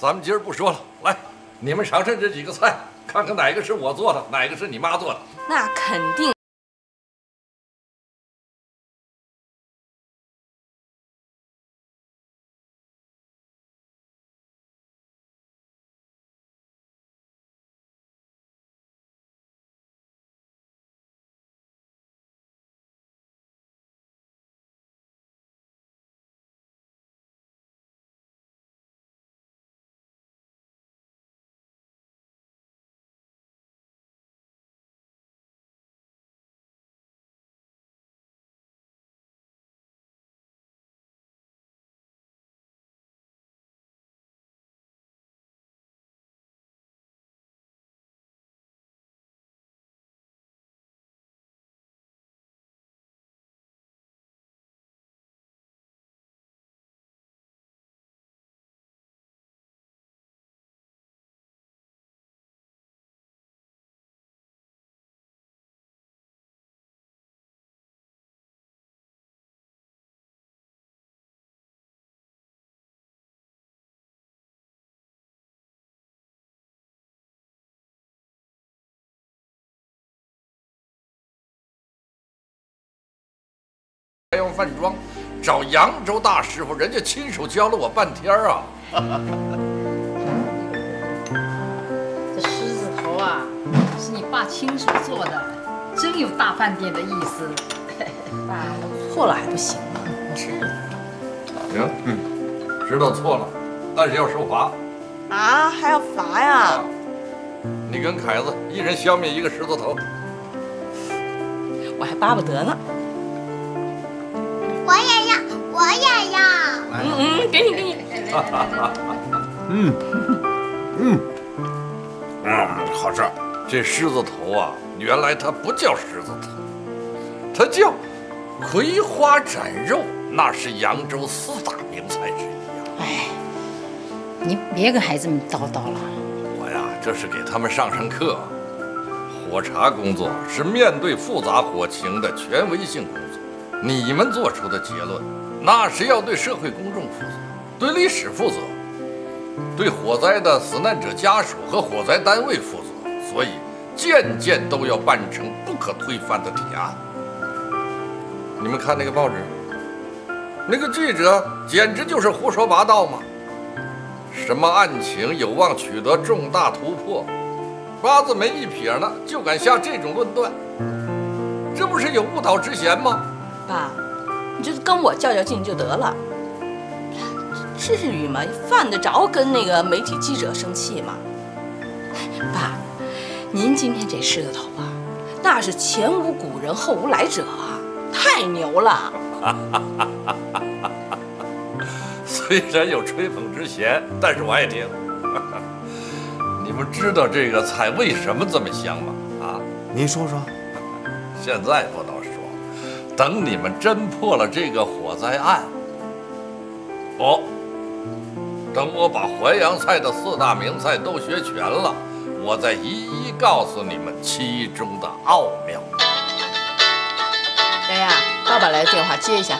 咱们今儿不说了，来，你们尝尝这几个菜，看看哪个是我做的，哪个是你妈做的。那肯定。还用饭庄找扬州大师傅，人家亲手教了我半天啊。这狮子头啊，是你爸亲手做的，真有大饭店的意思。爸，我错了还不行吗？是。行，嗯，知道错了，但是要受罚。啊，还要罚呀？你跟凯子一人消灭一个狮子头。我还巴不得呢。嗯嗯，给你给你。嗯嗯嗯，好吃。这狮子头啊，原来它不叫狮子头，它叫葵花斩肉，那是扬州四大名菜之一啊。哎，你别跟孩子们叨叨了。我呀，这是给他们上上课。火查工作是面对复杂火情的权威性工作。你们做出的结论，那是要对社会公众负责，对历史负责，对火灾的死难者家属和火灾单位负责，所以件件都要办成不可推翻的铁案。你们看那个报纸，那个记者简直就是胡说八道嘛！什么案情有望取得重大突破，八字没一撇呢，就敢下这种论断，这不是有误导之嫌吗？爸，你就跟我较较劲就得了，至于吗？犯得着跟那个媒体记者生气吗？爸，您今天这狮子头啊，那是前无古人后无来者啊，太牛了！虽然有吹捧之嫌，但是我爱听。你们知道这个菜为什么这么香吗？啊，您说说。现在不能说，等你们侦破了这个火灾案，不，等我把淮扬菜的四大名菜都学全了，我再一一告诉你们其中的奥妙。丫丫，爸爸来电话，接一下。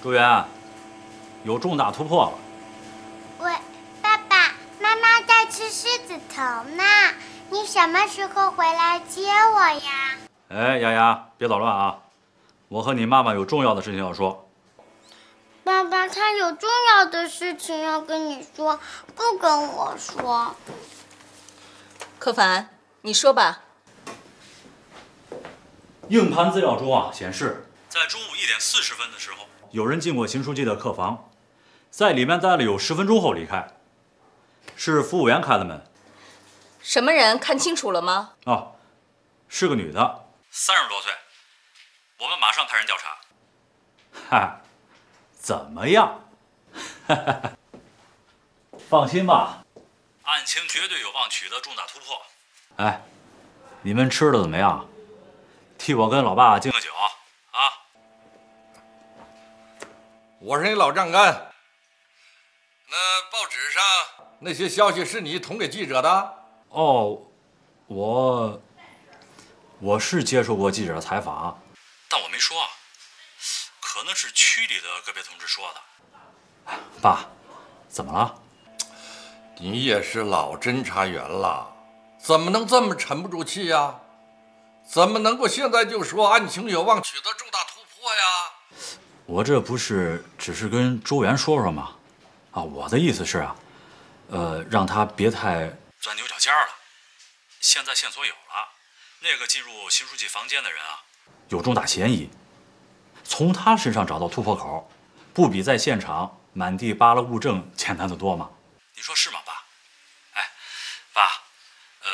朱元，有重大突破了。喂，爸爸妈妈在吃狮子头呢，你什么时候回来接我呀？哎，丫丫，别捣乱啊！我和你妈妈有重要的事情要说。爸爸，他有重要的事情要跟你说，不跟我说。柯凡，你说吧。硬盘资料中啊显示，在中午一点四十分的时候，有人进过邢书记的客房，在里面待了有十分钟后离开。是服务员开的门。什么人？看清楚了吗？哦，是个女的，三十多岁。我们马上派人调查。哈，怎么样？哈哈，放心吧，案情绝对有望取得重大突破。哎，你们吃的怎么样？替我跟老爸敬个酒啊！我是你老丈干。那报纸上那些消息是你捅给记者的？哦，我我是接受过记者的采访，但我没说。可能是区里的个别同志说的。爸，怎么了？你也是老侦查员了，怎么能这么沉不住气呀？怎么能够现在就说案情有望取得重大突破呀？我这不是只是跟周元说说吗？啊，我的意思是啊，呃，让他别太钻牛角尖了。现在线索有了，那个进入邢书记房间的人啊，有重大嫌疑。从他身上找到突破口，不比在现场满地扒拉物证简单的多吗？你说是吗，爸？哎，爸，呃，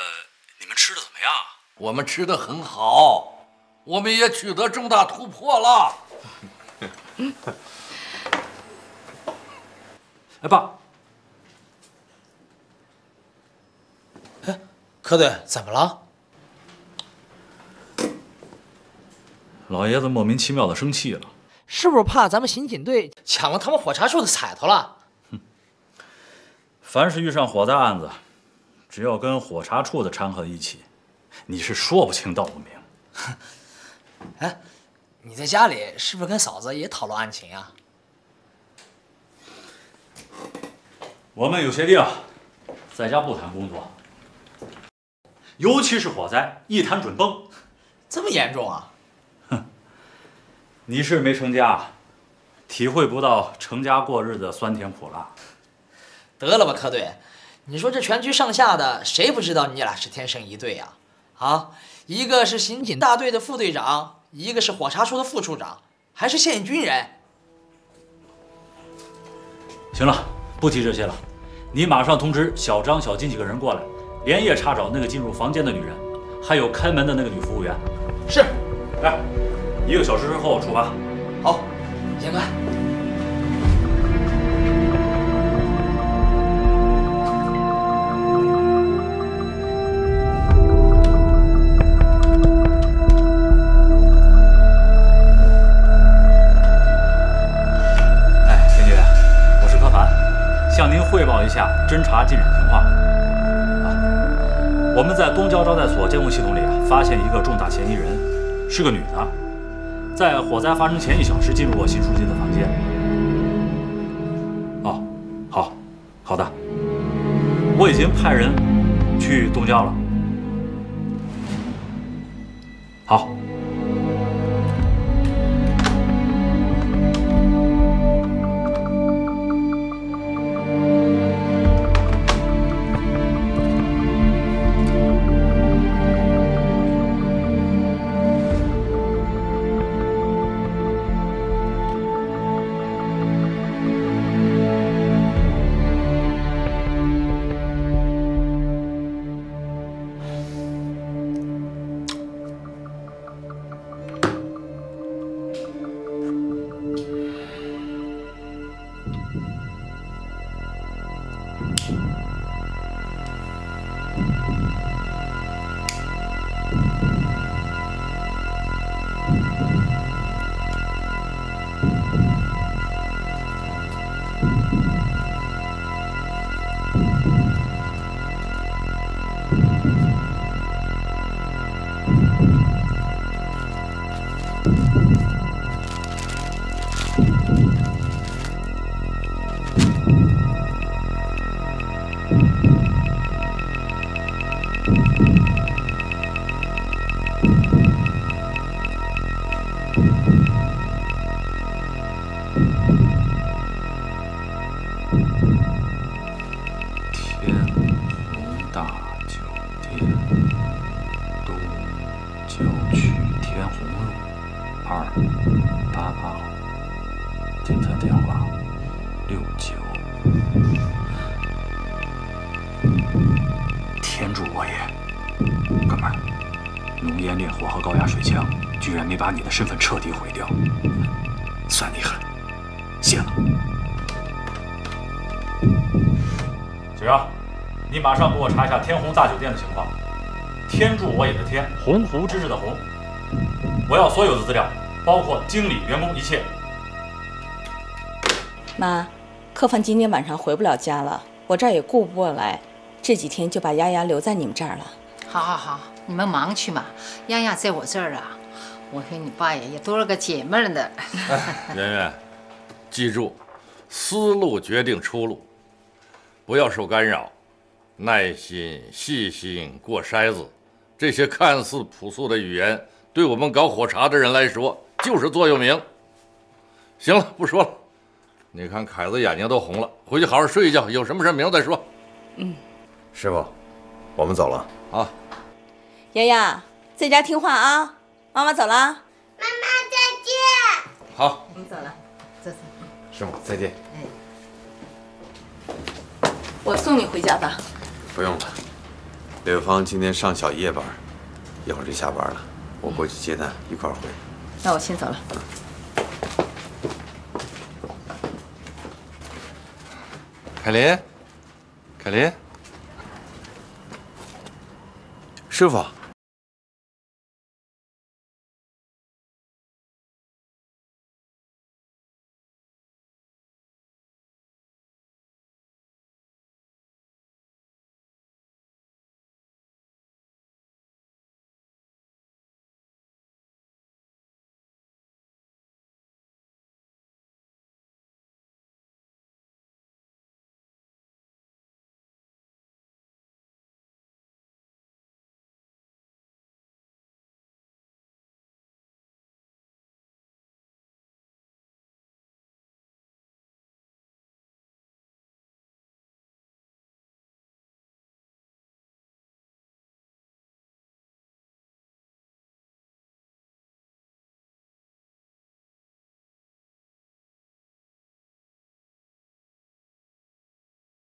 你们吃的怎么样？我们吃的很好，我们也取得重大突破了。哎，爸，柯队，怎么了？老爷子莫名其妙的生气了，是不是怕咱们刑警队抢了他们火查处的彩头了？哼凡是遇上火灾案子，只要跟火查处的掺和一起，你是说不清道不明。哎，你在家里是不是跟嫂子也讨论案情啊？我们有协定，在家不谈工作，尤其是火灾，一谈准崩。这么严重啊？哼，你是没成家，体会不到成家过日子的酸甜苦辣。得了吧，柯队，你说这全局上下的，谁不知道你俩是天生一对呀？啊，一个是刑警大队的副队长，一个是火查处的副处长，还是现役军人。行了，不提这些了，你马上通知小张、小金几个人过来，连夜查找那个进入房间的女人，还有开门的那个女服务员。是，来，一个小时之后出发。好，警官。哎，田局，我是柯凡，向您汇报一下侦查进展情况。我们在东郊招待所监控系统里啊，发现一个重大嫌疑人，是个女的，在火灾发生前一小时进入过邢书记的房间。哦，好，好的，我已经派人去东郊了。好。的身份彻底毁掉，算你狠，谢了。小杨，你马上给我查一下天虹大酒店的情况。天助我也的天，鸿鹄之志的鸿。我要所有的资料，包括经理、员工一切。妈，柯凡今天晚上回不了家了，我这儿也顾不过来，这几天就把丫丫留在你们这儿了。好好好，你们忙去嘛。丫丫在我这儿啊，我和你爸也多了个解闷的。圆圆，记住，思路决定出路，不要受干扰，耐心、细心过筛子。这些看似朴素的语言，对我们搞火茶的人来说就是座右铭。行了，不说了。你看凯子眼睛都红了，回去好好睡一觉。有什么事明儿再说。嗯，师傅，我们走了。啊，洋洋在家听话啊，妈妈走了。妈妈再见。好，我们走了。走走。师傅再见。哎，我送你回家吧。不用了，柳芳今天上小夜班，一会儿就下班了，我过去接她一块儿回。那我先走了。凯琳，凯琳，师傅。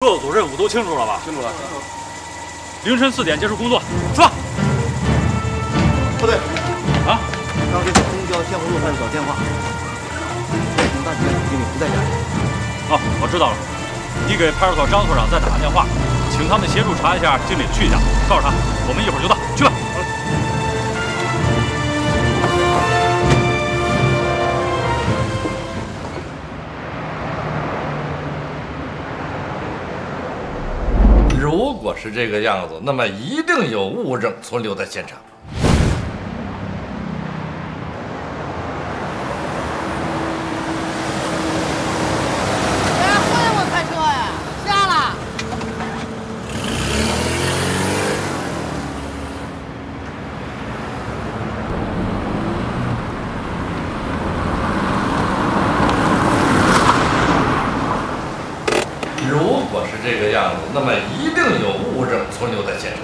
各组任务都清楚了吧？清楚了。凌晨四点结束工作，出发。部队，啊，刚给公交天湖路派出所电话，外景大学总经理不在家里。哦，我知道了。你给派出所张所长再打个电话，请他们协助查一下经理的去向，告诉他我们一会儿就到，去吧。如果是这个样子，那么一定有物证存留在现场。哎，会我开车呀，下了。如果是这个样子，那么一定有物证存留在现场。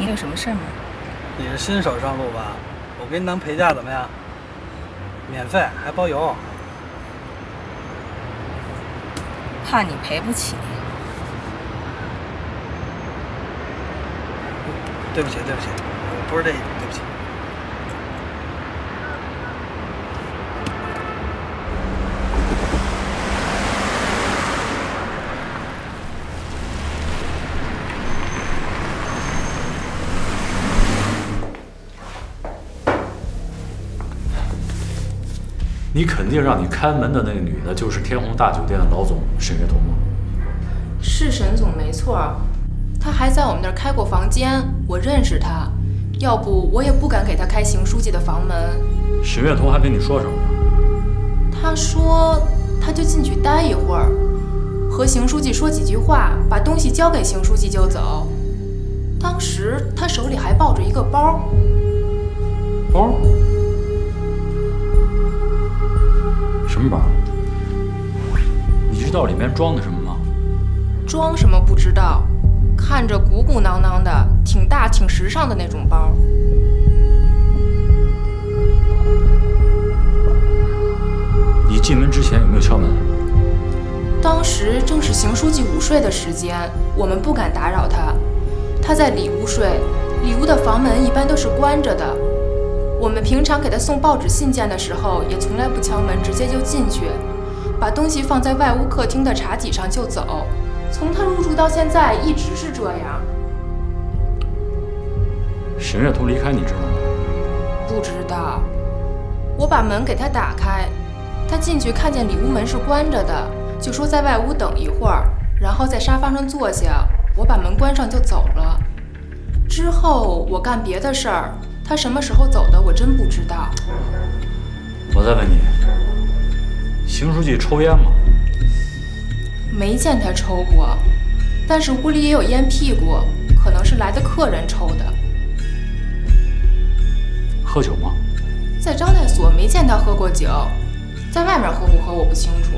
你有什么事吗？你是新手上路吧？我给你当陪嫁怎么样？免费还包邮。怕你赔不起。对不起，对不起，我不是这意思，你肯定让你开门的那个女的，就是天虹大酒店的老总沈月彤吗？是沈总没错，他还在我们那儿开过房间，我认识他。要不我也不敢给他开邢书记的房门。沈月彤还跟你说什么？他说他就进去待一会儿，和邢书记说几句话，把东西交给邢书记就走。当时他手里还抱着一个包。包？什么包？你知道里面装的什么吗？装什么不知道，看着鼓鼓囊囊的，挺大挺时尚的那种包。你进门之前有没有敲门？当时正是邢书记午睡的时间，我们不敢打扰他。他在里屋睡，里屋的房门一般都是关着的。我们平常给他送报纸信件的时候，也从来不敲门，直接就进去，把东西放在外屋客厅的茶几上就走。从他入住到现在一直是这样。沈月彤离开你知道吗？不知道。我把门给他打开，他进去看见里屋门是关着的，就说在外屋等一会儿，然后在沙发上坐下。我把门关上就走了。之后我干别的事儿，他什么时候走的我真不知道。我再问你，邢书记抽烟吗？没见他抽过，但是屋里也有烟屁股，可能是来的客人抽的。喝酒吗？在招待所没见他喝过酒，在外面喝不喝我不清楚。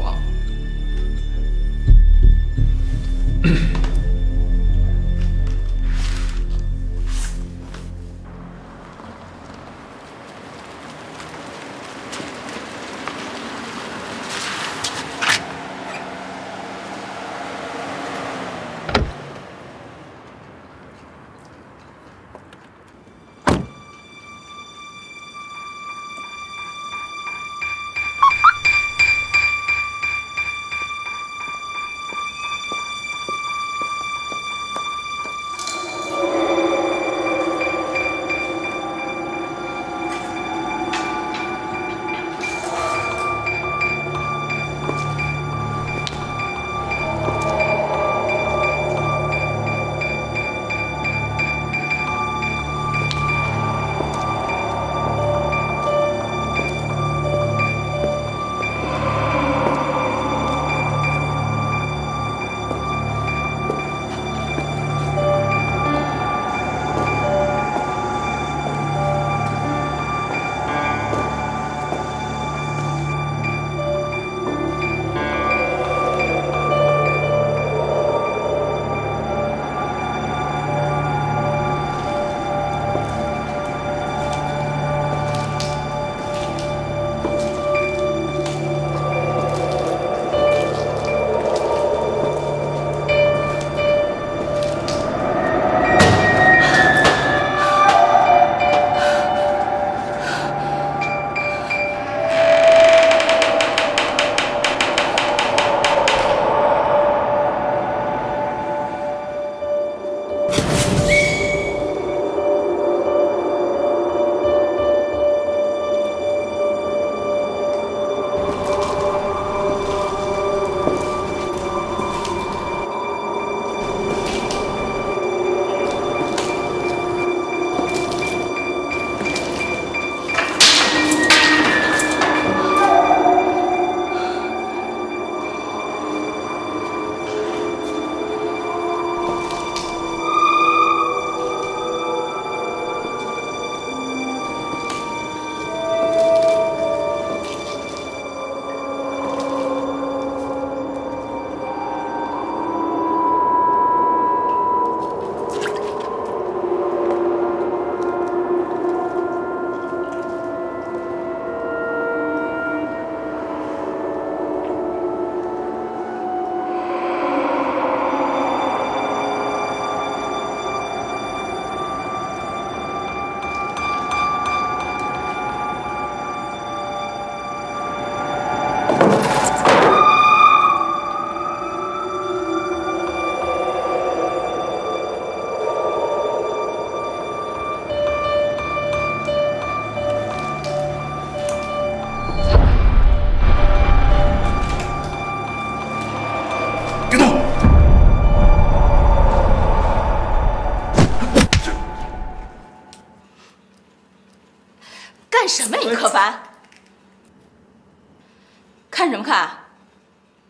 么看？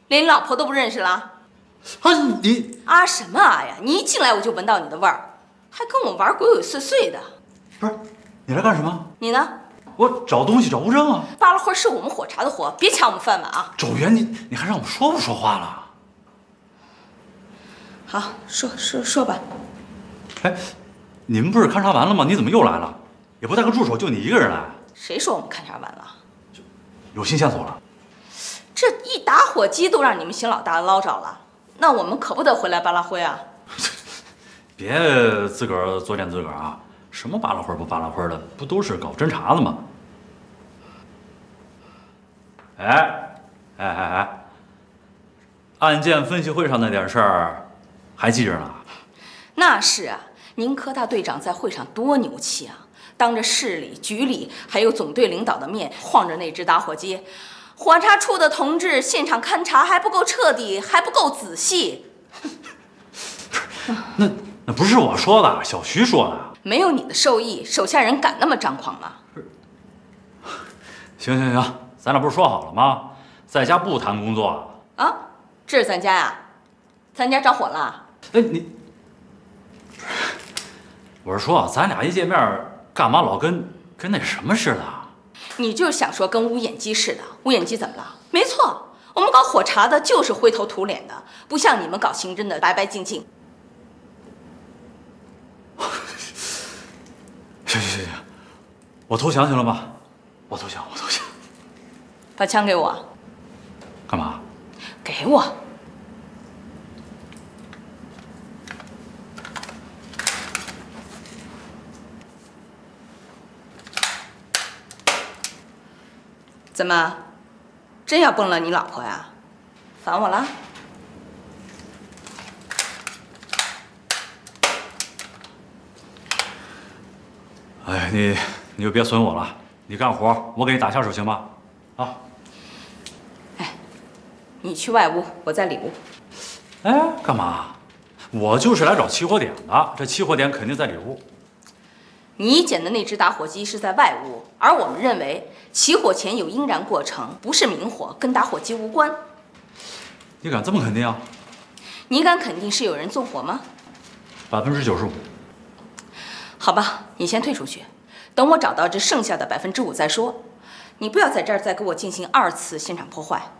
连你老婆都不认识了？啊，你啊什么啊呀！你一进来我就闻到你的味儿，还跟我玩鬼鬼祟祟的。不是，你来干什么？你呢？我找东西找不着啊。扒拉活是我们火茶的活，别抢我们饭碗啊！周元，你你还让我们说不说话了？好，说说说吧。哎，你们不是勘察完了吗？你怎么又来了？也不带个助手，就你一个人来？谁说我们勘察完了？有新线索了？这一打火机都让你们邢老大捞着了，那我们可不得回来扒拉灰啊！别自个儿作践自个儿啊！什么扒拉灰不扒拉灰的，不都是搞侦查的吗？哎，哎哎哎！案件分析会上那点事儿，还记着呢？那是啊，您科大队长在会上多牛气啊！当着市里、局里还有总队领导的面，晃着那只打火机，火查处的同志现场勘查还不够彻底，还不够仔细。那那不是我说的，小徐说的。没有你的授意，手下人敢那么张狂吗？行行行，咱俩不是说好了吗？在家不谈工作。啊，这是咱家呀？咱家着火了？哎，你，我是说，咱俩一见面，干嘛老跟跟那什么似的？你就是想说跟乌眼鸡似的？乌眼鸡怎么了？没错，我们搞火查的就是灰头土脸的，不像你们搞刑侦的白白净净。行行行行，我投降行了吗？我投降，我投降。把枪给我。干嘛？给我。怎么，真要崩了你老婆呀？烦我了？哎，你你就别损我了，你干活，我给你打下手，行吗？啊。哎，你去外屋，我在里屋。哎，干嘛？我就是来找起火点的，这起火点肯定在里屋。你捡的那只打火机是在外屋，而我们认为起火前有应燃过程，不是明火，跟打火机无关。你敢这么肯定啊？你敢肯定是有人纵火吗？百分之九十五。好吧，你先退出去，等我找到这剩下的百分之五再说。你不要在这儿再给我进行二次现场破坏。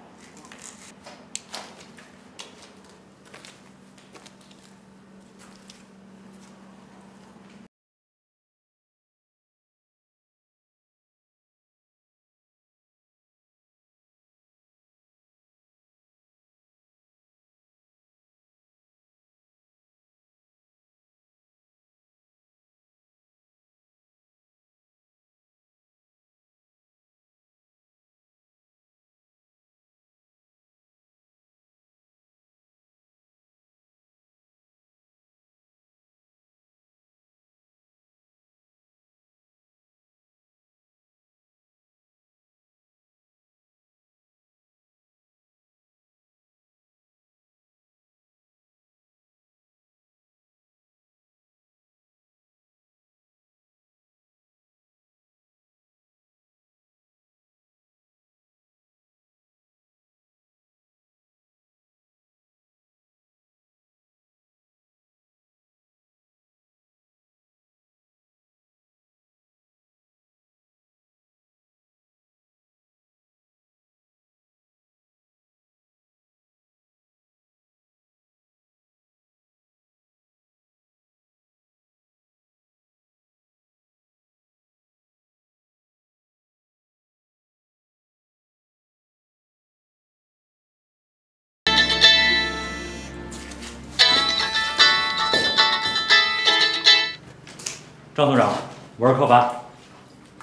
张组长，我是柯凡，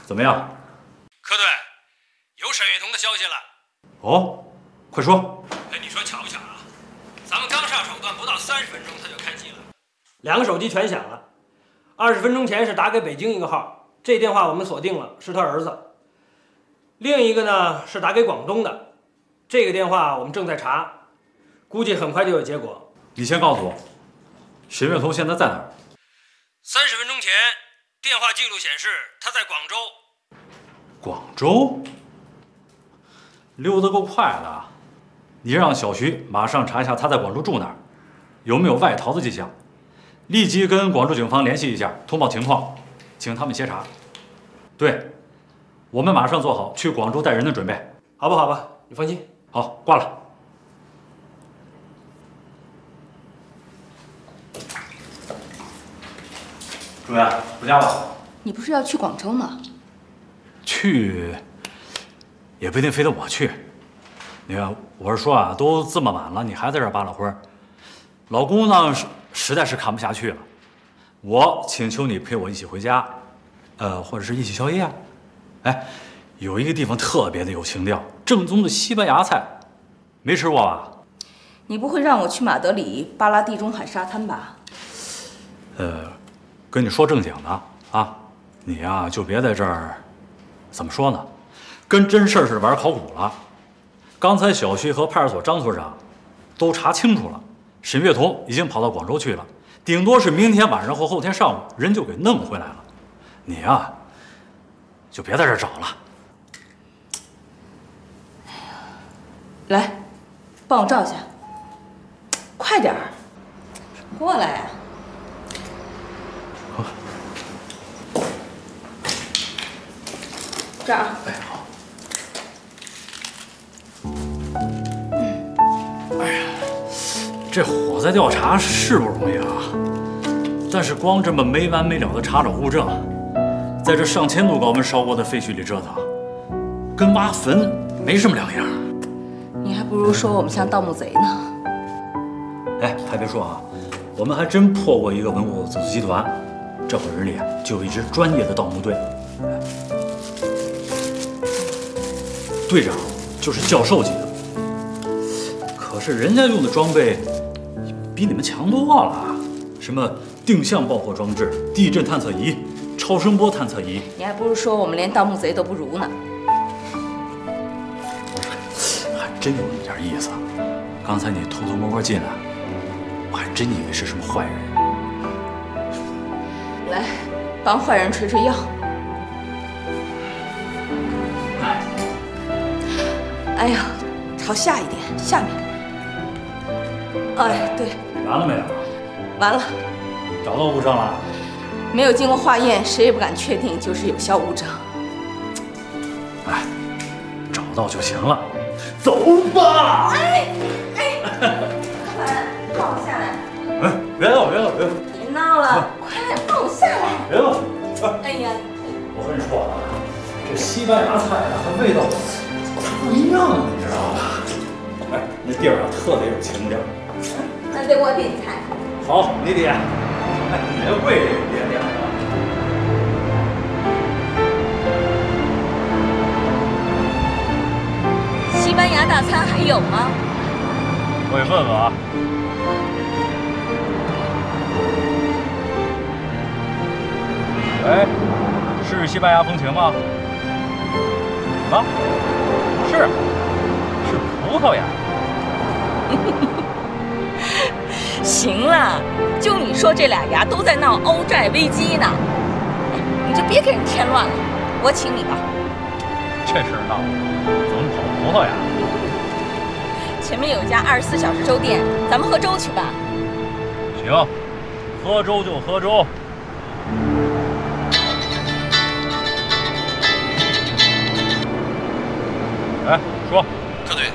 怎么样？柯队，有沈月彤的消息了。哦，快说。哎，你说巧不巧啊？咱们刚上手段不到三十分钟，他就开机了。两个手机全响了。二十分钟前是打给北京一个号，这电话我们锁定了，是他儿子。另一个呢是打给广东的，这个电话我们正在查，估计很快就有结果。你先告诉我，沈月彤现在在哪儿？三十分钟前，电话记录显示他在广州。广州？溜得够快的。你让小徐马上查一下他在广州住哪儿，有没有外逃的迹象，立即跟广州警方联系一下，通报情况，请他们协查。对，我们马上做好去广州带人的准备，好吧？好吧，你放心。好，挂了。主任，回家吧。你不是要去广州吗？去，也不一定非得我去。你看，我是说啊，都这么晚了，你还在这儿扒拉灰老公呢，实实在是看不下去了。我请求你陪我一起回家，呃，或者是一起宵夜。哎，有一个地方特别的有情调，正宗的西班牙菜，没吃过吧？你不会让我去马德里扒拉地中海沙滩吧？呃，跟你说正经的啊，你呀就别在这儿，怎么说呢，跟真事儿似的玩考古了。刚才小区和派出所张所长都查清楚了，沈月彤已经跑到广州去了，顶多是明天晚上或后天上午人就给弄回来了。你呀，就别在这儿找了。来，帮我照一下，快点儿，过来呀、这儿啊。哎好。这火灾调查是不容易啊，但是光这么没完没了的查找物证，在这上千度高温烧过的废墟里折腾，跟挖坟没什么两样。你还不如说我们像盗墓贼呢。哎，还别说啊，我们还真破过一个文物走私集团，这伙人里啊就有一支专业的盗墓队。队长就是教授级的，可是人家用的装备比你们强多了，什么定向爆破装置、地震探测仪、超声波探测仪，你还不如说我们连盗墓贼都不如呢。还真有那么点意思。刚才你偷偷摸摸进来，我还真以为是什么坏人。来，帮坏人捶捶腰。哎呀，朝下一点，下面。哎，对，完了没有？完了，找到物证了？没有经过化验，谁也不敢确定就是有效物证。哎，找到就行了。走吧。哎哎，老板，放我下来！哎，别闹，别闹，别闹！别闹了，快放我下来！别闹！哎呀，我跟你说啊，这西班牙菜啊，它味道不一样，你知道吧？哎，那地儿啊，特别有情调。那得我点菜。好，你点。哎，你这贵点点啊。西班牙大餐还有吗？我得问问啊。喂，是西班牙风情吗？什么？是，是葡萄牙。行了，就你说这俩牙都在闹欧债危机呢，哎你就别给人添乱了，我请你吧。这事儿闹的，怎么跑葡萄牙？前面有一家二十四小时粥店，咱们喝粥去吧。行，喝粥就喝粥。说，科队，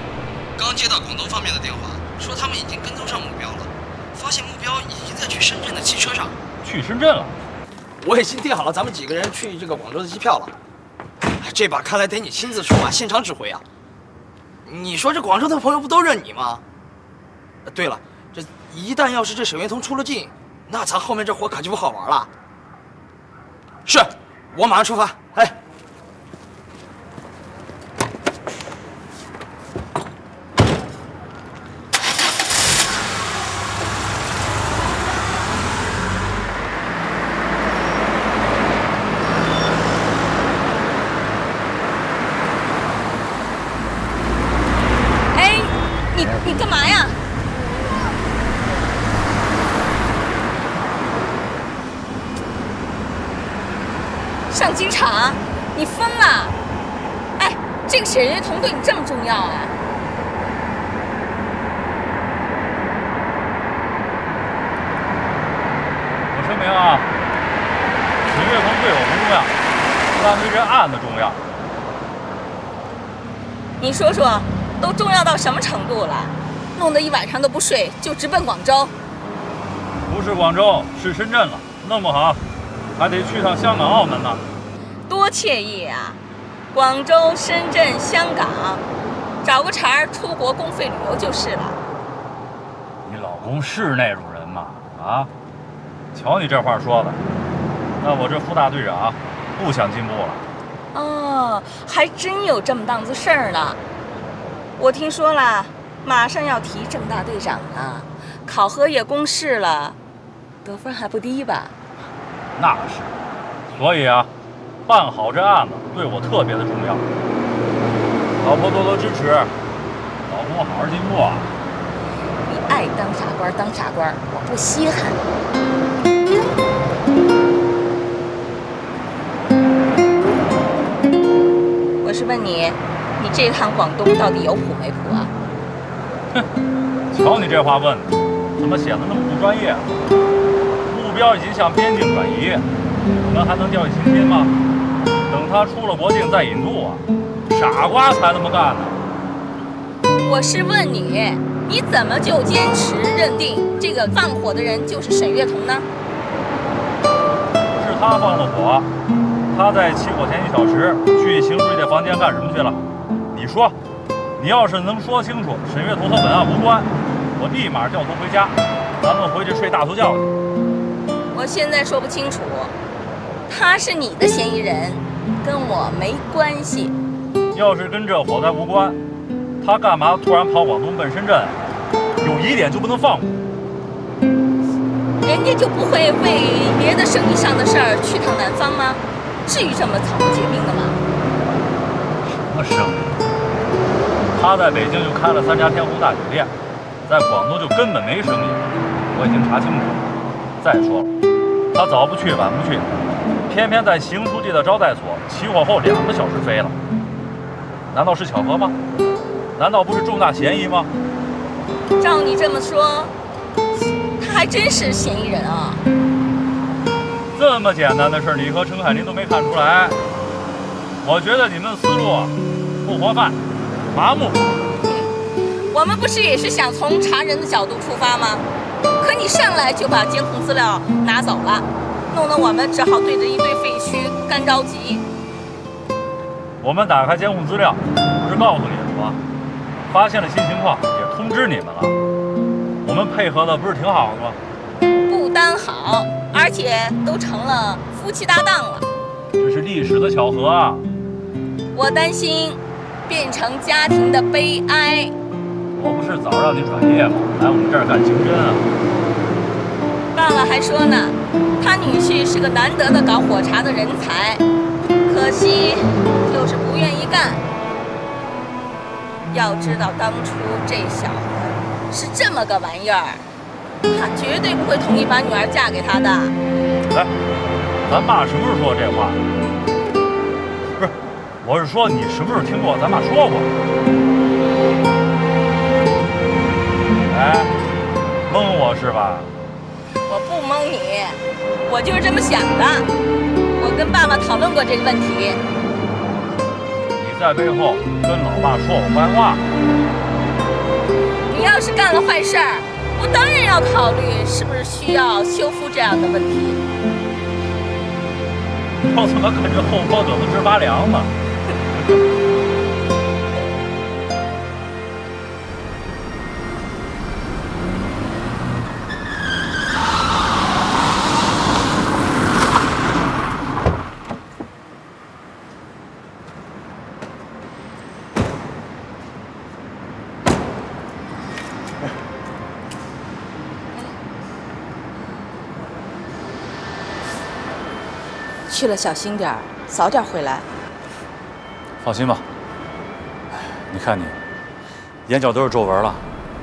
刚接到广东方面的电话，说他们已经跟踪上目标了，发现目标已经在去深圳的汽车上。去深圳了？我已经订好了咱们几个人去这个广州的机票了。哎这把看来得你亲自出马，现场指挥啊！你说这广州的朋友不都认你吗？呃对了，这一旦要是这沈月彤出了境，那咱后面这活可就不好玩了。是，我马上出发。哎。哎，你你干嘛呀？上机场？你疯了？哎，这个沈月彤对你这么重要啊？我声明啊，沈月彤对我不重要，但对这案子重要。你说说，都重要到什么程度了？弄得一晚上都不睡，就直奔广州。不是广州，是深圳了，弄不好还得去趟香港、澳门呢。多惬意啊！广州、深圳、香港，找个茬儿出国公费旅游就是了。你老公是那种人吗？啊？瞧你这话说的，那我这副大队长不想进步了。哦，还真有这么档子事儿呢。我听说了，马上要提正大队长了，考核也公示了，得分还不低吧？那是，所以啊，办好这案子对我特别的重要。老婆多多支持，老公好好进步啊！你爱当傻官当傻官，我不稀罕。我是问你，你这趟广东到底有谱没谱啊？哼，瞧你这话问的，怎么显得那么不专业啊？目标已经向边境转移，我们还能掉以轻心吗？等他出了国境再引渡啊！傻瓜才那么干呢！我是问你，你怎么就坚持认定这个放火的人就是沈月彤呢？是他放的火，他在起火前一小时去邢书记的房间干什么去了？你说，你要是能说清楚沈月彤和本案无关，我立马掉头回家，咱们回去睡大头觉去。我现在说不清楚，他是你的嫌疑人，跟我没关系。要是跟这火灾无关，他干嘛突然跑广东奔深圳？有疑点就不能放过？人家就不会为别的生意上的事儿去趟南方吗？至于这么草木皆兵的吗？什么生意？他在北京就开了三家天虹大酒店，在广东就根本没生意。我已经查清楚了。再说了，他早不去晚不去，偏偏在邢书记的招待所起火后两个小时飞了。难道是巧合吗？难道不是重大嫌疑吗？照你这么说，他还真是嫌疑人啊！这么简单的事，你和陈海林都没看出来？我觉得你们思路不活泛，麻木。我们不是也是想从查人的角度出发吗？可你上来就把监控资料拿走了，弄得我们只好对着一堆废墟干着急。我们打开监控资料，不是告诉你了吗？发现了新情况，也通知你们了。我们配合的不是挺好的吗？不单好，而且都成了夫妻搭档了。这是历史的巧合啊！我担心变成家庭的悲哀。我不是早让你转业吗？来我们这儿干刑侦啊！爸爸还说呢，他女婿是个难得的搞火查的人才。可惜，就是不愿意干。要知道当初这小子是这么个玩意儿，他绝对不会同意把女儿嫁给他的。哎，咱爸什么时候说这话？不是，我是说你什么时候听过咱爸说过？哎，蒙我是吧？我不蒙你，我就是这么想的。我跟爸爸讨论过这个问题。你在背后跟老爸说我坏话。你要是干了坏事儿，我当然要考虑是不是需要修复这样的问题。我怎么感觉后脖梗子直发凉呢？去了小心点儿，早点回来。放心吧，你看你，眼角都是皱纹了，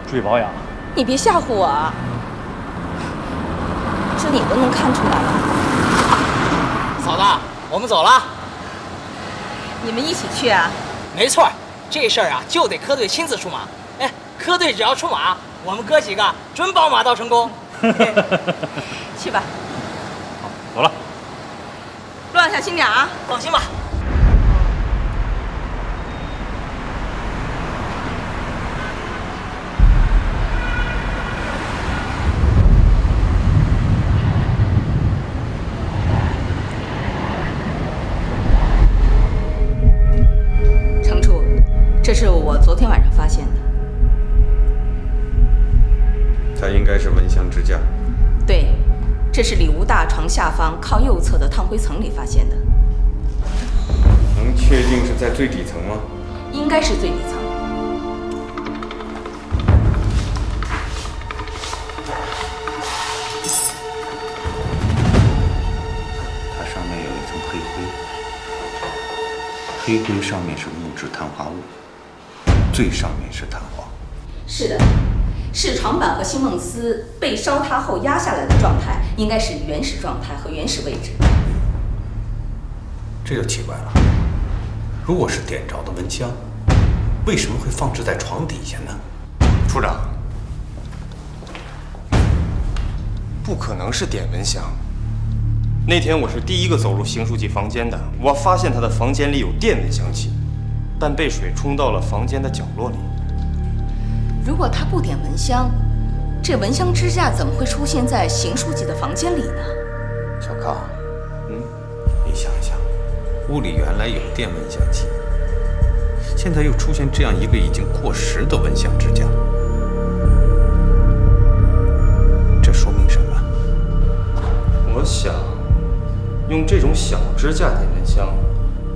注意保养。你别吓唬我啊，这你都能看出来了。嫂子，我们走了。你们一起去啊？没错，这事儿啊就得科队亲自出马。哎，科队只要出马，我们哥几个准保马到成功。去吧。好，走了。路上小心点啊！放心吧。程处，这是我昨天晚上发现的。他应该是蚊香支架。对。这是里屋大床下方靠右侧的碳灰层里发现的。能确定是在最底层吗？应该是最底层。它上面有一层黑灰黑灰上面是木质碳化物最上面是碳化。是的。视床板和星梦思被烧塌后压下来的状态，应该是原始状态和原始位置。这就奇怪了，如果是点着的蚊香，为什么会放置在床底下呢？处长，不可能是点蚊香。那天我是第一个走入邢书记房间的，我发现他的房间里有电蚊香器，但被水冲到了房间的角落里。如果他不点蚊香，这蚊香支架怎么会出现在邢书记的房间里呢？小康，嗯，你想一想，屋里原来有电蚊香器，现在又出现这样一个已经过时的蚊香支架，这说明什么？我想。用这种小支架点蚊香，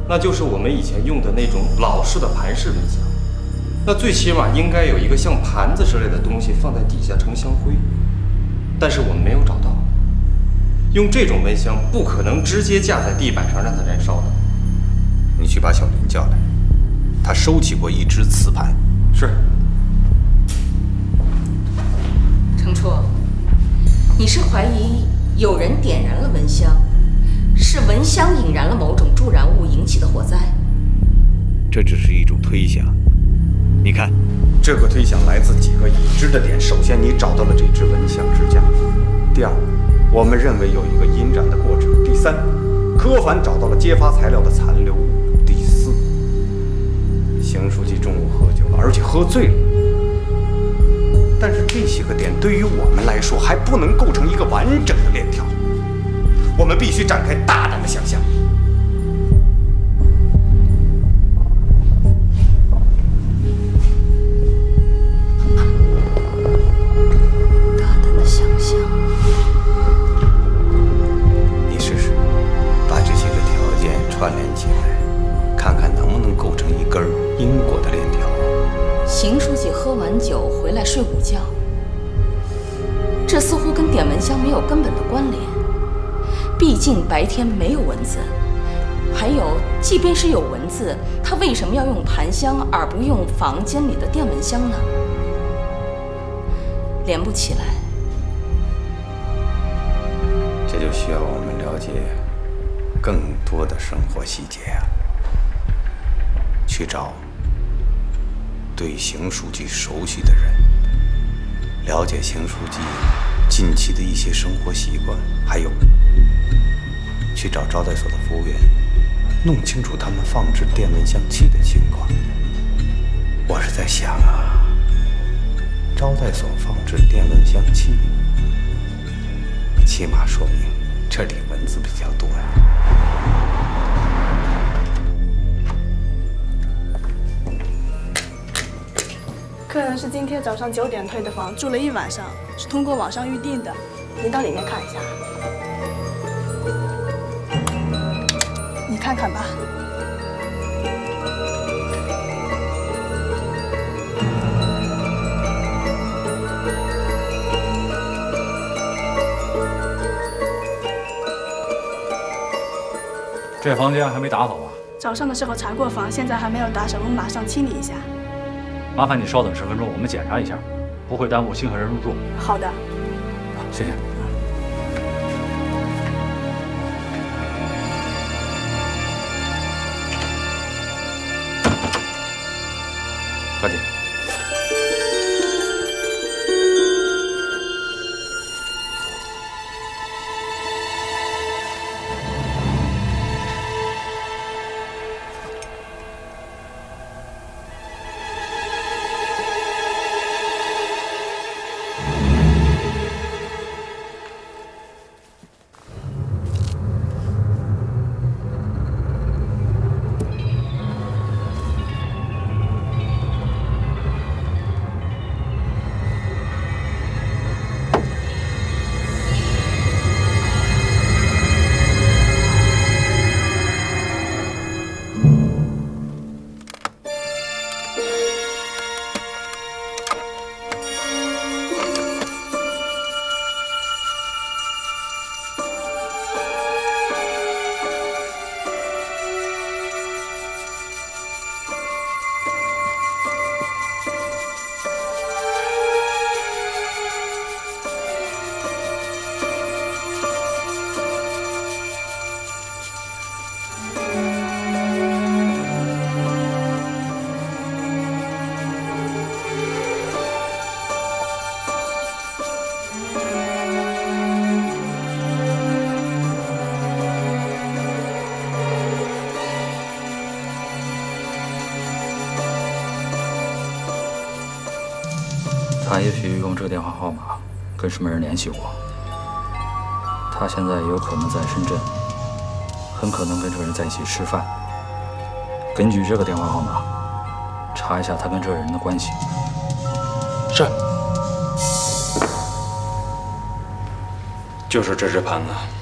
那就是我们以前用的那种老式的盘式蚊香。那最起码应该有一个像盘子之类的东西放在底下盛香灰，但是我们没有找到。用这种蚊香不可能直接架在地板上让它燃烧的。你去把小林叫来，他收起过一只瓷盘。是。程初，你是怀疑有人点燃了蚊香？是蚊香引燃了某种助燃物引起的火灾，这只是一种推想。你看，这个推想来自几个已知的点。首先，你找到了这只蚊香支架；第二，我们认为有一个引燃的过程；第三，柯凡找到了揭发材料的残留物；第四，邢书记中午喝酒了，而且喝醉了。但是这些个点对于我们来说还不能构成一个完整的链条。我们必须展开大胆的想象。乎跟点蚊香没有根本的关联。毕竟白天没有蚊子，还有，即便是有蚊子，他为什么要用檀香而不用房间里的电蚊香呢？连不起来。这就需要我们了解更多的生活细节啊，去找对邢书记熟悉的人，了解邢书记近期的一些生活习惯，还有。去找招待所的服务员，弄清楚他们放置电蚊香器的情况。我是在想啊，招待所放置电蚊香器，起码说明这里蚊子比较多呀。客人是今天早上九点退的房，住了一晚上，是通过网上预订的。您到里面看一下。你看看吧。这房间还没打扫吧？早上的时候查过房，现在还没有打扫，我们马上清理一下。麻烦你稍等十分钟，我们检查一下，不会耽误新客人入住。好的。谢谢。快进。他也许用这个电话号码 跟什么人联系过。他现在有可能在深圳，很可能跟这个人在一起吃饭。根据这个电话号码，查一下他跟这个人的关系。是。就是这只盘子。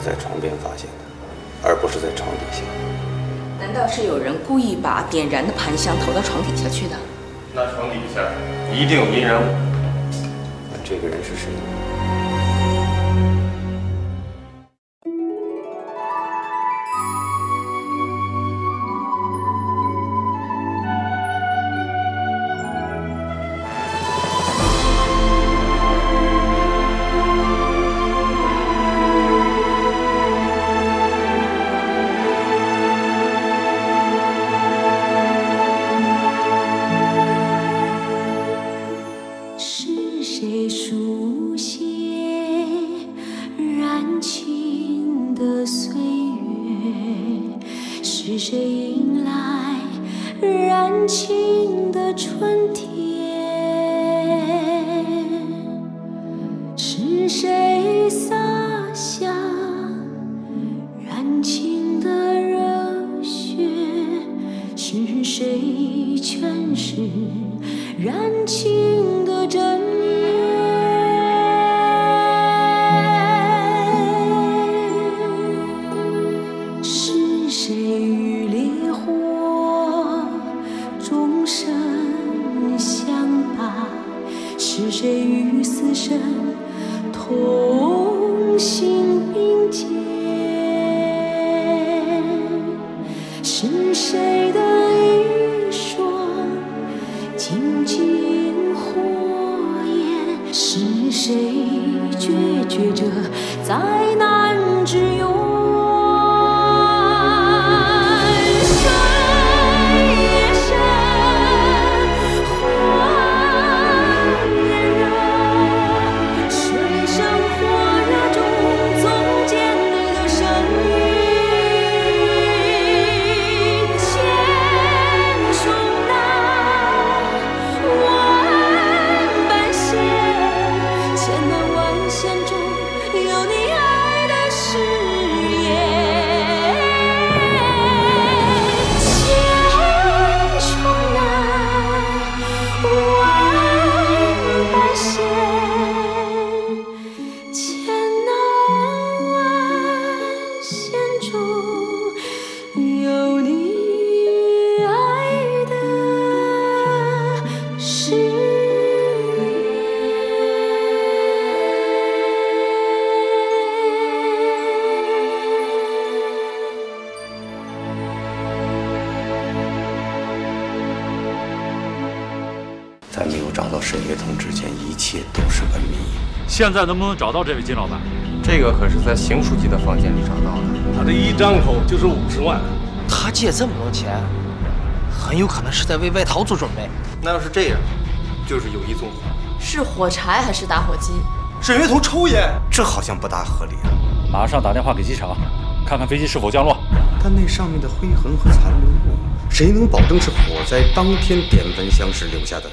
在床边发现的，而不是在床底下。难道是有人故意把点燃的盘香投到床底下去的？那床底下一定有阴人物。那这个人是谁？情的岁月？是谁迎来燃情的春天？现在能不能找到这位金老板？这个可是在邢书记的房间里找到的。他这一张口就是五十万，他借这么多钱，很有可能是在为外逃做准备。那要是这样，就是有意纵火。是火柴还是打火机？沈月彤抽烟，这好像不大合理啊。马上打电话给机场，看看飞机是否降落。但那上面的灰痕和残留物，谁能保证是火灾当天点焚香时留下的？